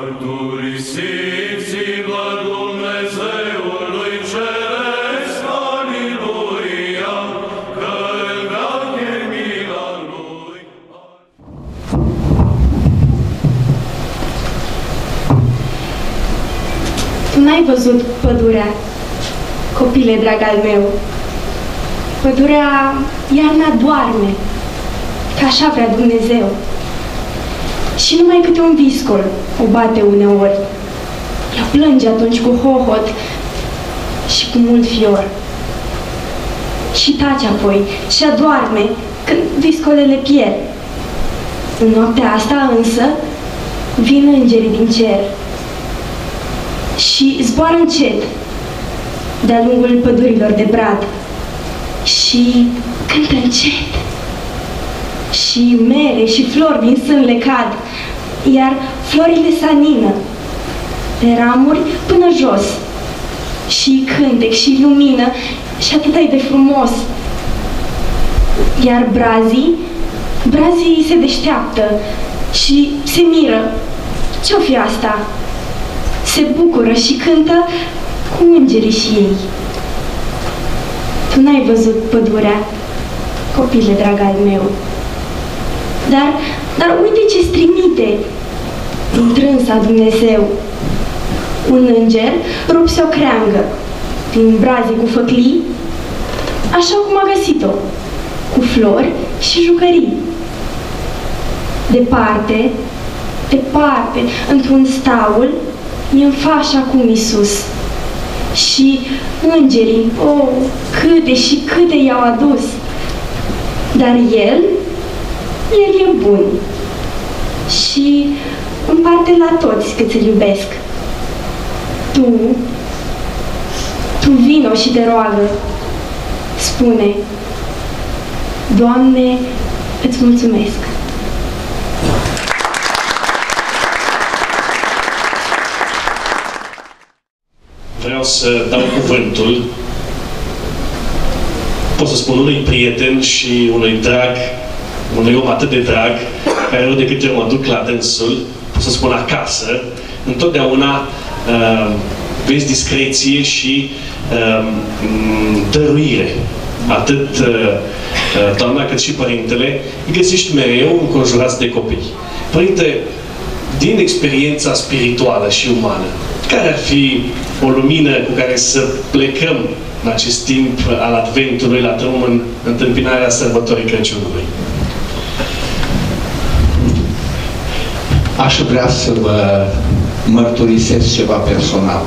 Mărturisiți-vă Dumnezeului Ceresc, Aleluia, că în veac e mila Lui. Tu n-ai văzut pădurea, copile drag al meu. Pădurea iarna doarme, că așa vrea Dumnezeu. Și numai câte un viscol o bate uneori. Ea plânge atunci cu hohot și cu mult fior. Și tace apoi și adorme când viscolele pierd. În noaptea asta însă vin îngerii din cer și zboară încet de-a lungul pădurilor de brad și cântă încet și mere și flori din sân le cad, iar florile sanină de ramuri până jos și cântec și lumină și atât de frumos. Iar brazii, brazii se deșteaptă și se miră. Ce-o fi asta? se bucură și cântă cu îngerii și ei. Tu n-ai văzut pădurea, copile drag al meu. Dar, dar uite ce trimite din trânsa Dumnezeu. Un înger rupse o creangă din brazi cu făclii, așa cum a găsit-o, cu flori și jucării. Departe, departe, într-un staul, e în fașa acum Iisus. Și îngerii, oh, câte și câte i-au adus. Dar El, El e bun. Și împarte la toți cât îl iubesc. Tu, tu vino și te roagă. Spune, Doamne, îți mulțumesc. Vreau să dau cuvântul, pot să spun unui prieten și unui drag, unui om atât de drag, care eu de câte ori mă duc la dânsul, pot să spun acasă, întotdeauna uh, vezi discreție și uh, dăruire. Atât uh, uh, doamna cât și părintele, îi găsești mereu înconjurați de copii. Părinte, din experiența spirituală și umană, care ar fi o lumină cu care să plecăm în acest timp al Adventului la drum în întâmpinarea sărbătorii Crăciunului? Aș vrea să vă mărturisesc ceva personal.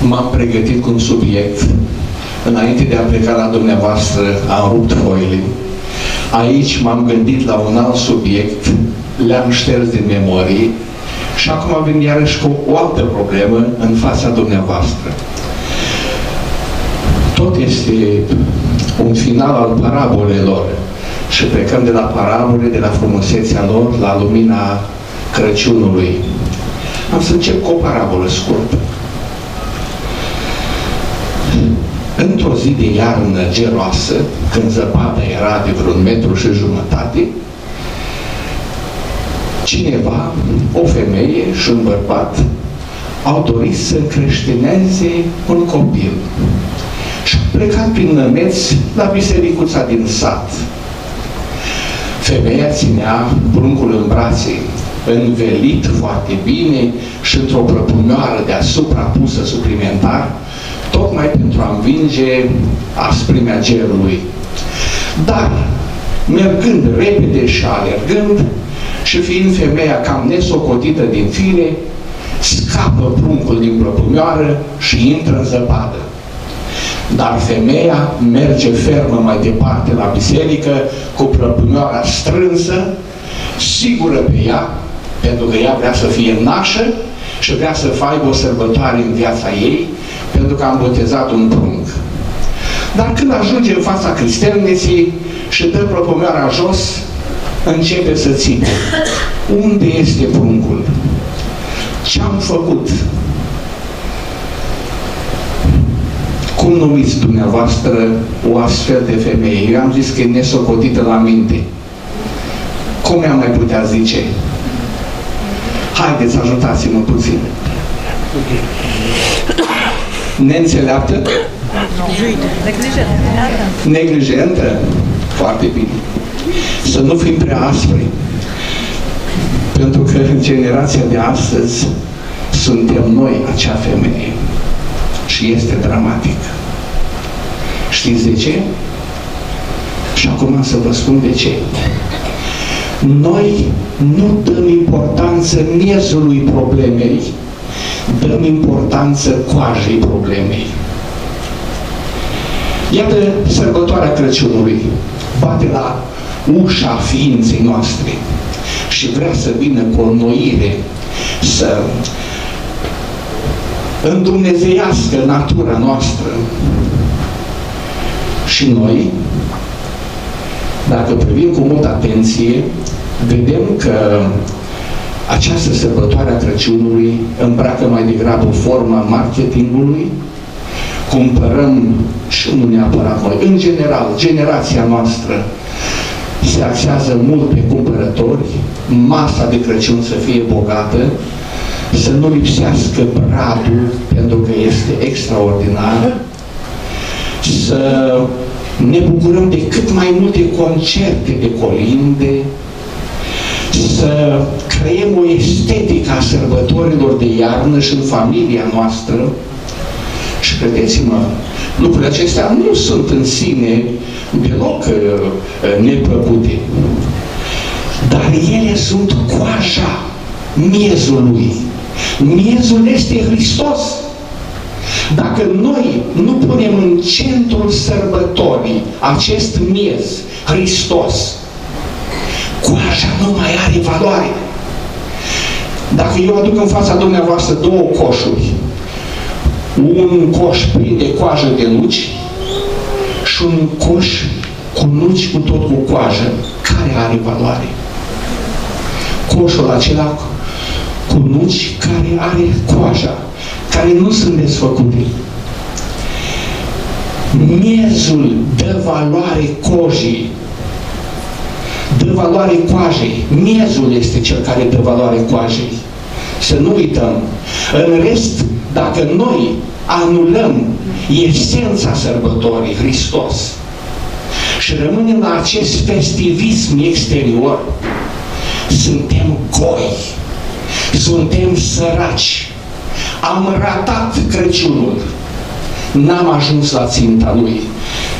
M-am pregătit cu un subiect. Înainte de a pleca la dumneavoastră, am rupt foile. Aici m-am gândit la un alt subiect, le-am șters din memorie și acum vin iarăși cu o altă problemă în fața dumneavoastră. Tot este un final al parabolelor și plecăm de la parabole, de la frumusețea lor, la lumina Crăciunului. Am să încep cu o parabolă scurtă. Într-o zi de iarnă geroasă, când zăpada era de vreun metru și jumătate, cineva, o femeie și un bărbat, au dorit să creștineze un copil. Și au plecat prin nămeți la bisericuța din sat. Femeia ținea pruncul în brațe, învelit foarte bine și într-o plăpumioară deasupra pusă suplimentar, tocmai pentru a învinge asprimea gerului. Dar, mergând repede și alergând, și fiind femeia cam nesocotită din fire, scapă pruncul din plăpumioară și intră în zăpadă. Dar femeia merge fermă mai departe la biserică cu plăpumioara strânsă, sigură pe ea, pentru că ea vrea să fie nașă și vrea să facă o sărbătoare în viața ei, pentru că am botezat un prunc. Dar când ajunge în fața cristerneții și dă plăpumioara jos, începe să ține. Unde este pruncul? Ce-am făcut? Cum numiți dumneavoastră o astfel de femeie? Eu am zis că e nesocotită la minte. Cum am mai putea zice? Haideți, ajutați-mă puțin. Neînțeleaptă? Neglijentă? Foarte bine. Să nu fim prea aspri. Pentru că în generația de astăzi suntem noi acea femeie. Și este dramatic. Știți de ce? Și acum să vă spun de ce. Noi nu dăm importanță miezului problemei, dăm importanță coajei problemei. Iată sărbătoarea Crăciunului, bate la ușa ființei noastre și vrea să vină cu o noire, să îndumnezeiască natura noastră. Și noi, dacă privim cu multă atenție, vedem că această sărbătoare a Crăciunului îmbracă mai degrabă forma marketingului, cumpărăm și nu neapărat noi, în general, generația noastră se axează mult pe cumpărători, masa de Crăciun să fie bogată, să nu lipsească bradul, pentru că este extraordinar, să ne bucurăm de cât mai multe concerte de colinde, să creăm o estetică a sărbătorilor de iarnă și în familia noastră. Și credeți-mă, lucrurile acestea nu sunt în sine deloc uh, neplăcute. Dar ele sunt coaja miezului. Miezul este Hristos. Dacă noi nu punem în centrul sărbătorii acest miez, Hristos, coaja nu mai are valoare. Dacă eu aduc în fața dumneavoastră două coșuri, un coș plin de coajă de nuci și un coș cu nuci cu tot cu coajă, care are valoare? Coșul acela cu nuci care are coaja, care nu sunt desfăcute. Miezul dă valoare cojii, dă valoare coajei. Miezul este cel care dă valoare coajei. Să nu uităm. În rest, dacă noi anulăm esența sărbătorii, Hristos, și rămânem la acest festivism exterior, suntem goi, suntem săraci, am ratat Crăciunul, n-am ajuns la ținta lui.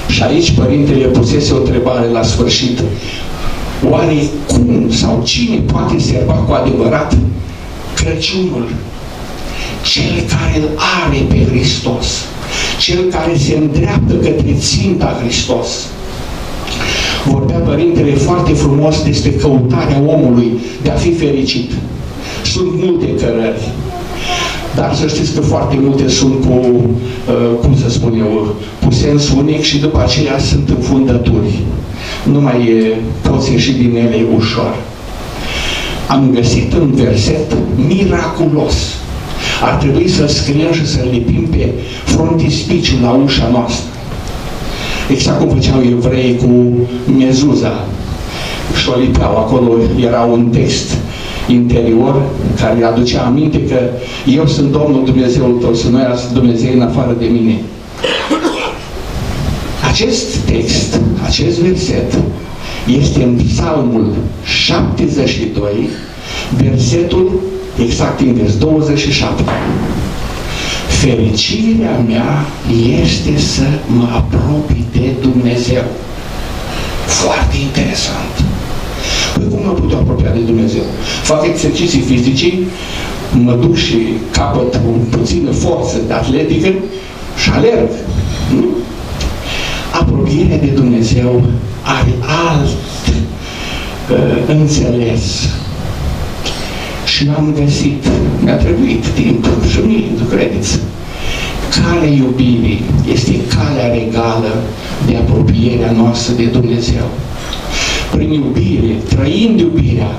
Și aici Părintele pusese o întrebare la sfârșit. Oare cum sau cine poate serva cu adevărat Crăciunul? Cel care îl are pe Hristos. Cel care se îndreaptă către ținta Hristos. Vorbea Părintele foarte frumos despre căutarea omului de a fi fericit. Sunt multe cărări. Dar să știți că foarte multe sunt cu, uh, cum să spun eu, cu sens unic și după aceea sunt în fundături nu mai e, poți ieși din ele ușor. Am găsit un verset miraculos. Ar trebui să scriem și să-l lipim pe frontispiciul la ușa noastră. Exact cum făceau evrei cu mezuza. Și o lipeau. Acolo era un text interior care îi aducea aminte că eu sunt Domnul Dumnezeul tău, să nu era Dumnezeu în afară de mine. Acest text, acest verset, este în Psalmul 72, versetul exact invers, 27. Fericirea mea este să mă apropii de Dumnezeu. Foarte interesant. Păi cum mă puteau apropia de Dumnezeu? Fac exerciții fizice, mă duc și capăt o puțină forță de atletică și alerg. Nu? apropierea de Dumnezeu are alt uh, înțeles. Și l-am găsit. Mi-a trebuit timp și mie, nu credeți. Calea iubirii este calea regală de apropierea noastră de Dumnezeu. Prin iubire, trăind iubirea,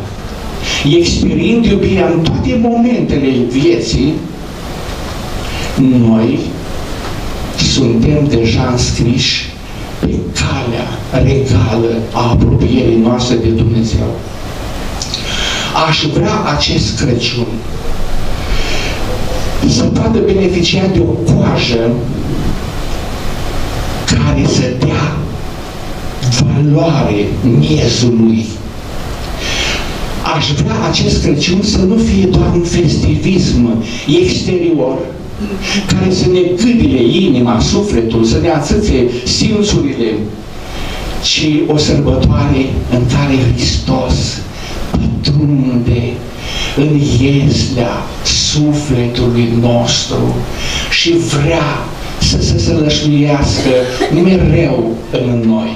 experiind iubirea în toate momentele vieții, noi suntem deja înscriși pe calea regală a apropierii noastre de Dumnezeu. aș vrea acest Crăciun să poată beneficia de o coajă care să dea valoare miezului. Aș vrea acest Crăciun să nu fie doar un festivism exterior, care să ne gâdile inima, sufletul, să ne atâțe simțurile, ci o sărbătoare în care Hristos pătrunde în ieslea sufletului nostru și vrea să se sălășluiască mereu în noi.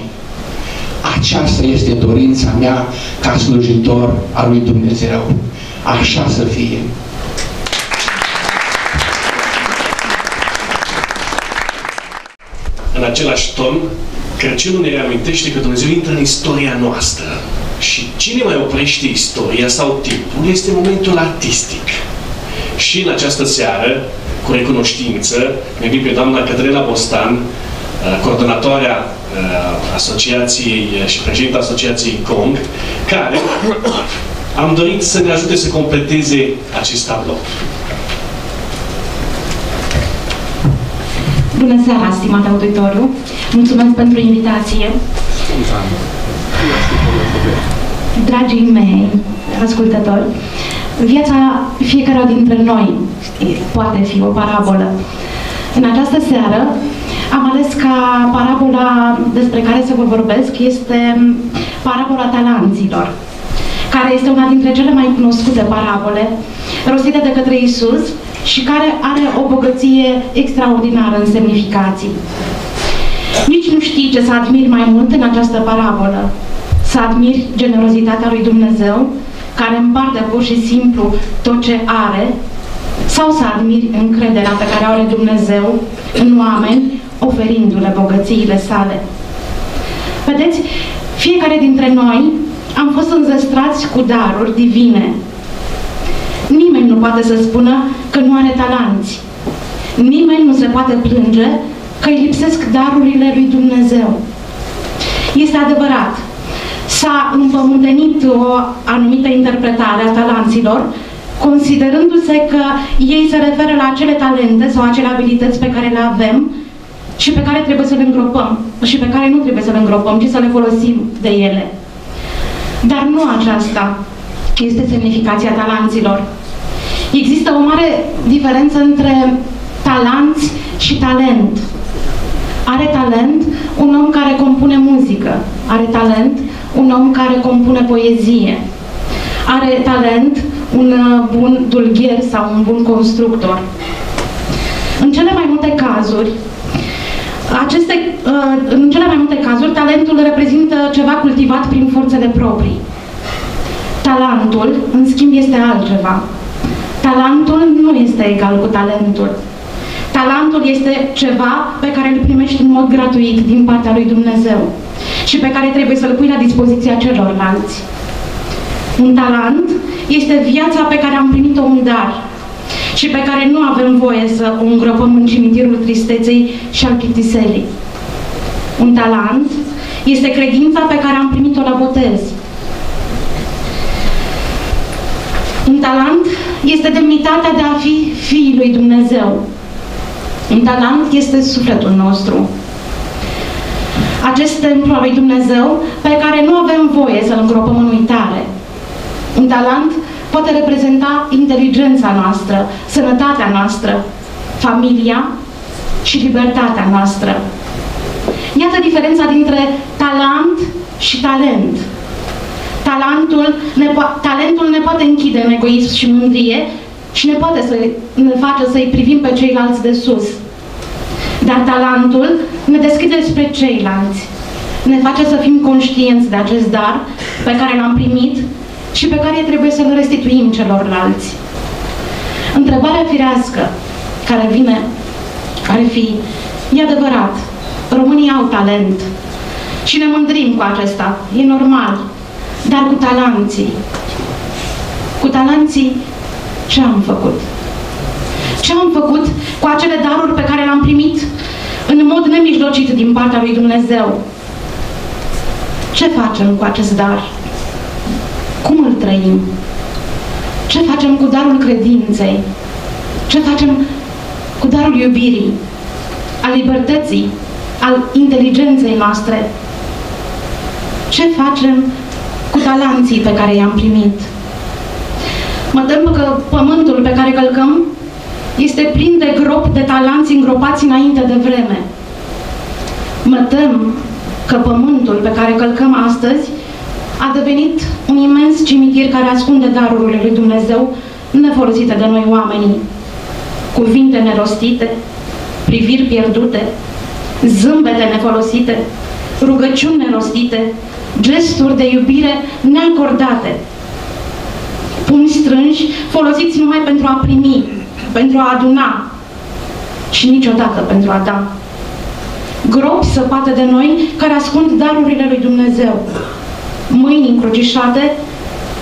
Aceasta este dorința mea ca slujitor al lui Dumnezeu. Așa să fie. În același ton, Crăciunul ne reamintește că Dumnezeu intră în istoria noastră. Și cine mai oprește istoria sau timpul este momentul artistic. Și în această seară, cu recunoștință, ne pe doamna Cătălina Bostan, uh, coordonatoarea uh, asociației uh, și președinta asociației Kong, care am dorit să ne ajute să completeze acest tablou. Bună seara, stimat auditoriu! Mulțumesc pentru invitație. Dragii mei ascultători, viața fiecare dintre noi poate fi o parabolă. În această seară am ales ca parabola despre care să vă vorbesc este parabola talanților, care este una dintre cele mai cunoscute parabole rostite de către Isus și care are o bogăție extraordinară în semnificații. Nici nu știi ce să admiri mai mult în această parabolă. Să admiri generozitatea lui Dumnezeu, care împarte pur și simplu tot ce are, sau să admiri încrederea pe care o are Dumnezeu în oameni, oferindu-le bogățiile sale. Vedeți, fiecare dintre noi am fost înzestrați cu daruri divine. Nimeni nu poate să spună că nu are talanți. Nimeni nu se poate plânge că îi lipsesc darurile lui Dumnezeu. Este adevărat, s-a împământenit o anumită interpretare a talanților, considerându-se că ei se referă la acele talente sau acele abilități pe care le avem și pe care trebuie să le îngropăm și pe care nu trebuie să le îngropăm, ci să le folosim de ele. Dar nu aceasta este semnificația talanților. Există o mare diferență între talanți și talent. Are talent un om care compune muzică. Are talent un om care compune poezie. Are talent un uh, bun dulgher sau un bun constructor. În cele mai multe cazuri, aceste, uh, în cele mai multe cazuri, talentul reprezintă ceva cultivat prin forțele proprii. Talentul, în schimb, este altceva. Talentul nu este egal cu talentul. Talentul este ceva pe care îl primești în mod gratuit din partea lui Dumnezeu și pe care trebuie să-l pui la dispoziția celorlalți. Un talent este viața pe care am primit-o un dar și pe care nu avem voie să o îngropăm în cimitirul tristeței și al plictiselii. Un talent este credința pe care am primit-o la botez. Un talent este demnitatea de a fi fiii lui Dumnezeu. Un talent este sufletul nostru. Acest templu al lui Dumnezeu pe care nu avem voie să-l îngropăm în uitare. Un talent poate reprezenta inteligența noastră, sănătatea noastră, familia și libertatea noastră. Iată diferența dintre talent și talent. Talentul ne, talentul ne poate închide în egoism și mândrie și ne poate să ne face să-i privim pe ceilalți de sus. Dar talentul ne deschide spre ceilalți. Ne face să fim conștienți de acest dar pe care l-am primit și pe care trebuie să-l restituim celorlalți. Întrebarea firească care vine ar fi, e adevărat, românii au talent și ne mândrim cu acesta, e normal, dar cu talanții. Cu talanții ce am făcut? Ce am făcut cu acele daruri pe care le-am primit în mod nemijlocit din partea lui Dumnezeu? Ce facem cu acest dar? Cum îl trăim? Ce facem cu darul credinței? Ce facem cu darul iubirii, al libertății, al inteligenței noastre? Ce facem cu talanții pe care i-am primit? Mă tem că pământul pe care călcăm este plin de gropi de talanți îngropați înainte de vreme. Mă tem că pământul pe care călcăm astăzi a devenit un imens cimitir care ascunde darurile lui Dumnezeu nefolosite de noi oamenii. Cuvinte nerostite, priviri pierdute, zâmbete nefolosite, rugăciuni nerostite, gesturi de iubire neacordate, pumni strânși folosiți numai pentru a primi, pentru a aduna și niciodată pentru a da. Gropi săpate de noi care ascund darurile lui Dumnezeu, mâini încrucișate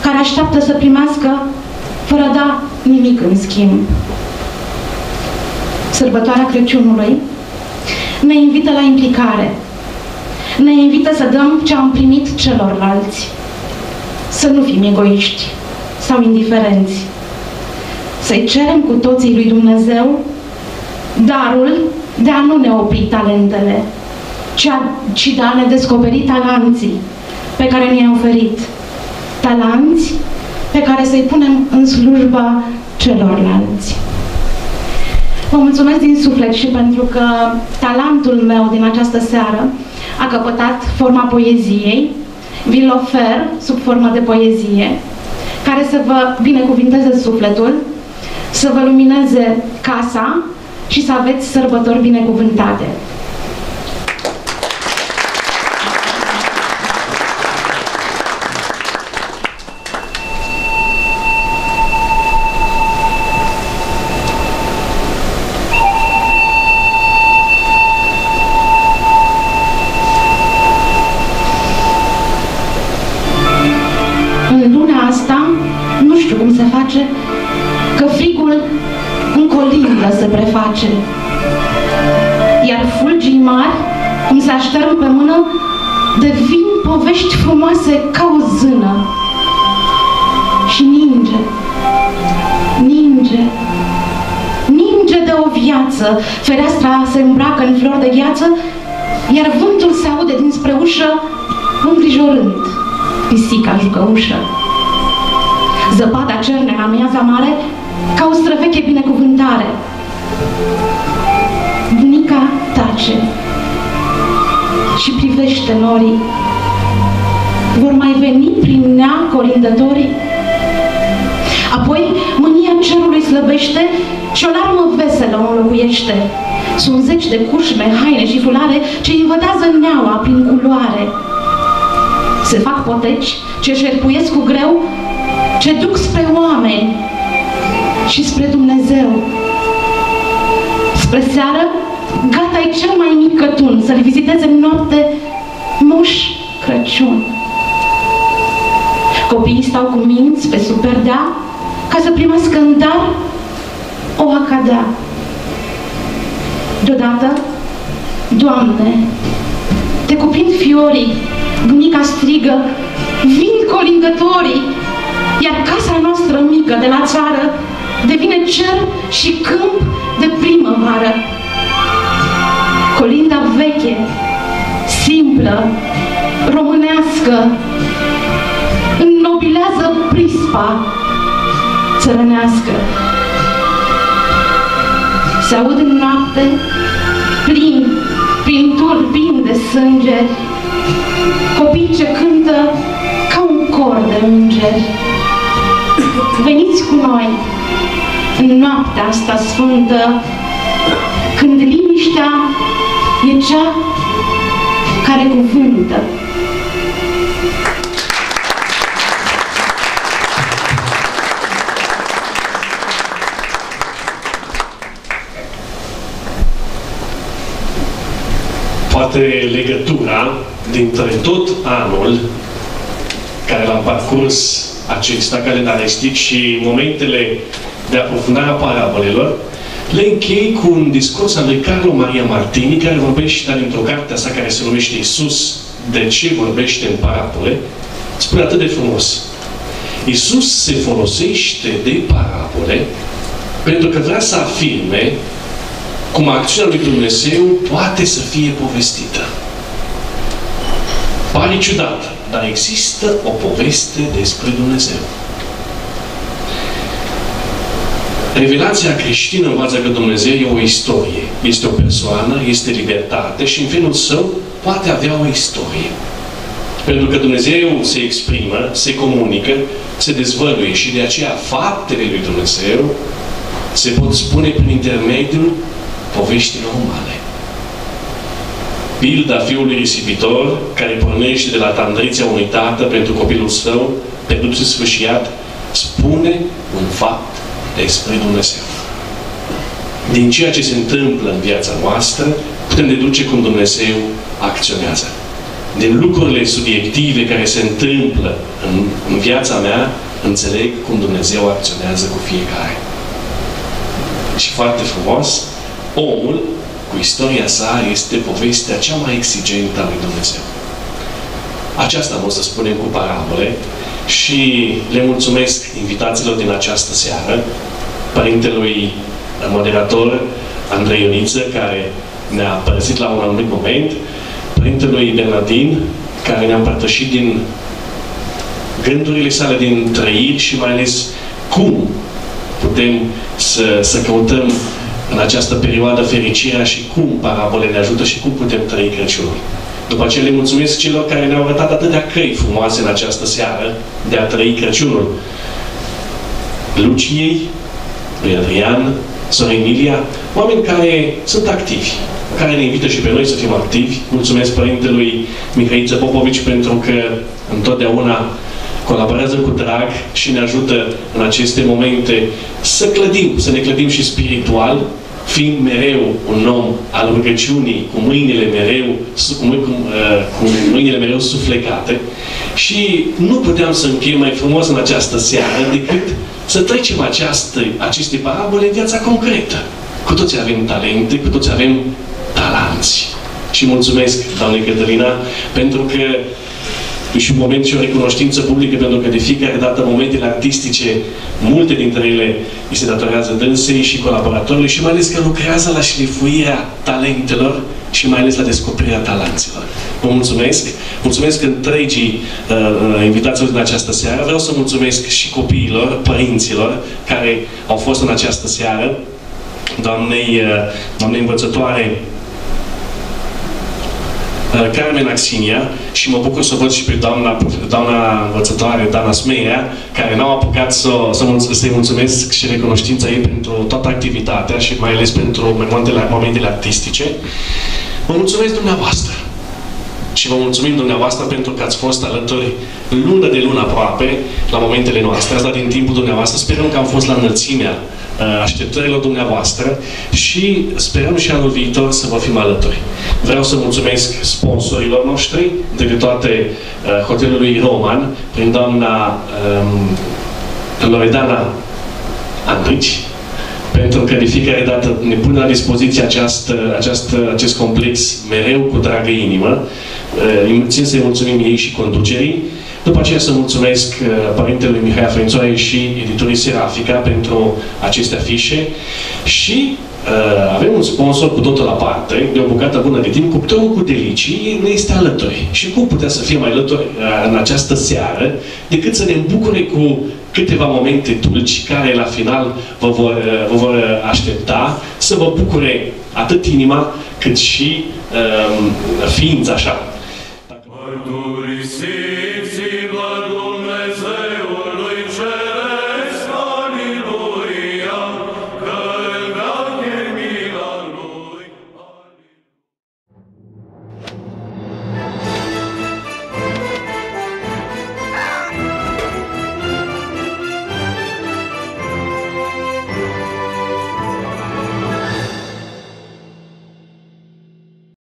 care așteaptă să primească fără da nimic în schimb. Sărbătoarea Crăciunului ne invită la implicare, ne invită să dăm ce am primit celorlalți, să nu fim egoiști sau indiferenți, să-i cerem cu toții lui Dumnezeu darul de a nu ne opri talentele, ci, a, ci de a ne descoperi talanții pe care ne-a oferit. Talanți pe care să-i punem în slujba celorlalți. Vă mulțumesc din suflet și pentru că talentul meu din această seară a căpătat forma poeziei, vi-l ofer sub formă de poezie, care să vă binecuvinteze sufletul, să vă lumineze casa și să aveți sărbători binecuvântate. Îmbracă în flori de gheață, iar vântul se aude dinspre ușă, îngrijorând pisica jucăușă. Zăpada cerne în amiaza mare ca o străveche binecuvântare. Bunica tace și privește norii. Vor mai veni prin nea colindătorii? Apoi mânia cerului slăbește și o larmă veselă o înlocuiește. Sunt zeci de cușme, haine și fulare ce invădează neaua prin culoare. Se fac poteci ce șerpuiesc cu greu, ce duc spre oameni și spre Dumnezeu. Spre seară, gata e cel mai mic cătun să-l viziteze în noapte Moș Crăciun. Copiii stau cu minți pe sub perdea ca să primească în dar o acadea. Deodată, Doamne, te cuprind fiorii, bunica strigă, vin colindătorii, iar casa noastră mică de la țară devine cer și câmp de primăvară. Colinda veche, simplă, românească, înnobilează prispa țărănească. Se aud în noapte plin, prin turbin de sânge, copii ce cântă ca un cor de îngeri. Veniți cu noi în noaptea asta sfântă, când liniștea e cea care cuvântă. Poate legătura dintre tot anul care l-am parcurs acesta calendaristic și momentele de aprofundare a parabolelor, le închei cu un discurs al lui Carlo Maria Martini, care vorbește dintr-o carte asta care se numește Iisus, de ce vorbește în parabole, spune atât de frumos. Isus se folosește de parabole pentru că vrea să afirme cum acțiunea lui Dumnezeu poate să fie povestită. Pare ciudat, dar există o poveste despre Dumnezeu. Revelația creștină învață că Dumnezeu e o istorie. Este o persoană, este libertate și în felul său poate avea o istorie. Pentru că Dumnezeu se exprimă, se comunică, se dezvăluie și de aceea faptele lui Dumnezeu se pot spune prin intermediul poveștilor umane. Pilda fiului risipitor, care pornește de la tandriția unui tată pentru copilul său, pe și sfârșiat, spune un fapt despre Dumnezeu. Din ceea ce se întâmplă în viața noastră, putem deduce cum Dumnezeu acționează. Din lucrurile subiective care se întâmplă în, în viața mea, înțeleg cum Dumnezeu acționează cu fiecare. Și foarte frumos, omul, cu istoria sa, este povestea cea mai exigentă a lui Dumnezeu. Aceasta o să spunem cu parabole și le mulțumesc invitațiilor din această seară, părintelui moderator Andrei Ioniță, care ne-a părăsit la un anumit moment, părintelui Bernardin, care ne-a împărtășit din gândurile sale, din trăiri și mai ales cum putem să, să căutăm în această perioadă fericirea și cum parabole ne ajută și cum putem trăi Crăciunul. După aceea le mulțumesc celor care ne-au arătat atâtea căi frumoase în această seară de a trăi Crăciunul. Luciei, lui Adrian, Sora Emilia, oameni care sunt activi, care ne invită și pe noi să fim activi. Mulțumesc Părintelui Mihaiță Popovici pentru că întotdeauna colaborează cu drag și ne ajută în aceste momente să clădim, să ne clădim și spiritual, fiind mereu un om al rugăciunii, cu mâinile mereu, cu, cu, uh, cu mâinile mereu suflecate și nu puteam să încheiem mai frumos în această seară decât să trecem această, aceste parabole în viața concretă. Cu toți avem talente, cu toți avem talanți. Și mulțumesc, doamne Cătălina, pentru că e și un moment și o recunoștință publică, pentru că de fiecare dată momentele artistice, multe dintre ele îi se datorează dânsei și colaboratorului și mai ales că lucrează la șlifuirea talentelor și mai ales la descoperirea talanților. Vă mulțumesc! Mulțumesc întregii uh, uh invitațiilor din această seară. Vreau să mulțumesc și copiilor, părinților, care au fost în această seară, doamnei, uh, doamnei învățătoare uh, Carmen Axinia și mă bucur să văd și pe doamna, doamna învățătoare, Dana Smeia, care n-au apucat să, să, să-i mulțumesc și recunoștința ei pentru toată activitatea și mai ales pentru momentele, momentele artistice. Vă mulțumesc dumneavoastră. Și vă mulțumim dumneavoastră pentru că ați fost alături lună de lună aproape la momentele noastre. Asta din timpul dumneavoastră. Sperăm că am fost la înălțimea uh, așteptărilor dumneavoastră și sperăm și anul viitor să vă fim alături. Vreau să mulțumesc sponsorilor noștri, de toate uh, hotelului Roman, prin doamna um, Loredana Andrici, pentru că de fiecare dată ne pune la dispoziție această, această, acest complex mereu cu dragă inimă. Uh, țin să-i mulțumim ei și conducerii. După aceea să mulțumesc uh, părintelui Mihai Afrențoare și editorii Serafica pentru aceste afișe și uh, avem un sponsor cu totul la parte, de o bucată bună de timp, cuptorul cu delicii ne este alături. Și cum putea să fie mai alături uh, în această seară, decât să ne îmbucure cu câteva momente dulci care la final vă vor, uh, vă vor aștepta să vă bucure atât inima cât și uh, ființa așa. Dacă...